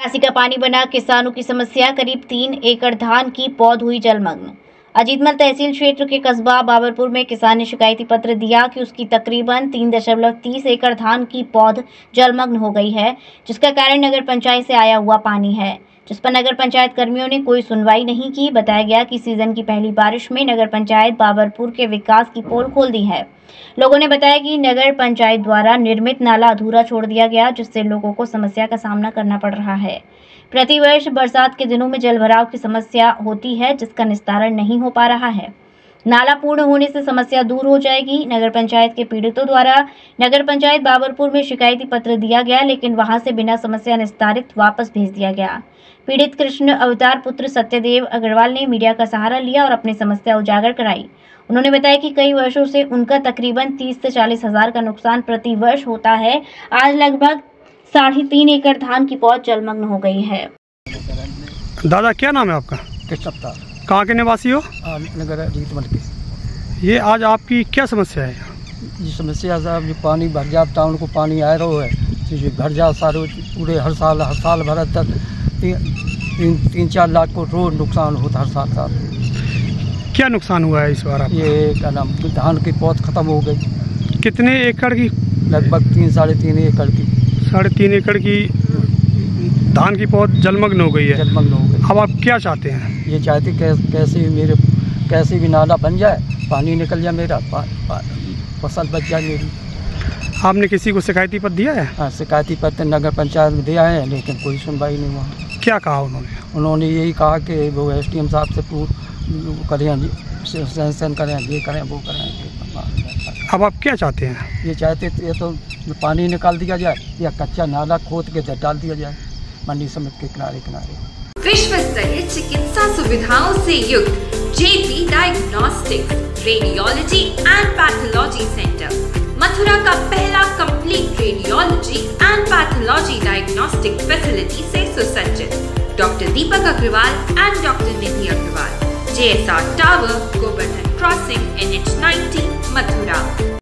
निकासी का पानी बना किसानों की समस्या, करीब तीन एकड़ धान की पौध हुई जलमग्न। अजीतमल तहसील क्षेत्र के कस्बा बाबरपुर में किसान ने शिकायती पत्र दिया कि उसकी तकरीबन तीन दशमलव तीस एकड़ धान की पौध जलमग्न हो गई है, जिसका कारण नगर पंचायत से आया हुआ पानी है। जिस पर नगर पंचायत कर्मियों ने कोई सुनवाई नहीं की, बताया गया कि सीज़न की पहली बारिश में नगर पंचायत बाबरपुर के विकास की पोल खोल दी है। लोगों ने बताया कि नगर पंचायत द्वारा निर्मित नाला अधूरा छोड़ दिया गया, जिससे लोगों को समस्या का सामना करना पड़ रहा है। प्रतिवर्ष बरसात के दिनों में जलभराव की समस्या होती है, जिसका निस्तारण नहीं हो पा रहा है। नाला पूर्ण होने से समस्या दूर हो जाएगी। नगर पंचायत के पीड़ितों द्वारा नगर पंचायत बाबरपुर में शिकायती पत्र दिया गया लेकिन वहाँ से बिना समस्या निस्तारित वापस भेज दिया गया। पीड़ित कृष्ण अवतार पुत्र सत्यदेव अग्रवाल ने मीडिया का सहारा लिया और अपनी समस्या उजागर कराई। उन्होंने बताया कि कई वर्षों से उनका तकरीबन तीस से चालीस हज़ार का नुकसान प्रति वर्ष होता है। आज लगभग साढ़े तीन एकड़ धान की पौध जलमग्न हो गई है। दादा क्या नाम है आपका? कृष्णप्ता कहाँ के निवासी हो? नगर रीतमल की ये आज आपकी क्या समस्या है? ये समस्या साहब जो पानी भर जाता टाउन को पानी आ रहा है। तो जो भर जा सारे पूरे हर साल हर साल भर तक तीन तीन तीन चार लाख को रोज नुकसान होता हर साल साल। क्या नुकसान हुआ है इस बार आपका? ये क्या नाम धान की पौध खत्म हो गई। कितने एकड़ की? लगभग तीन साढ़े तीन एकड़ की। साढ़े तीन एकड़ की धान की पौध जलमग्न हो गई है। जलमग्न हो गई। अब आप क्या चाहते हैं? ये चाहती कैस, कैसे भी मेरे कैसे भी नाला बन जाए पानी निकल जाए मेरा पा, पा, फ़सल बच जाए मेरी। आपने किसी को शिकायती पत्र दिया है? हाँ शिकायती पत्र नगर पंचायत में दिया है लेकिन कोई सुनवाई नहीं हुआ। क्या कहा उन्होंने? उन्होंने यही कहा कि वो एस डी एम साहब से पूर करें सेंसन करें ये करें वो करें ये अब आप क्या चाहते हैं? ये चाहते थे तो पानी निकाल दिया जाए या कच्चा नाला खोद के डाल दिया जाए मंडी समिति के किनारे किनारे स्तरीय चिकित्सा सुविधाओं से युक्त JP diagnostics radiology and pathology centre Mathura का पहला complete radiology and pathology diagnostic facility से सुसज्जित। Doctor Deepak Agarwal and doctor Nidhi Agarwal JSR tower Govardhan crossing N H Mathura.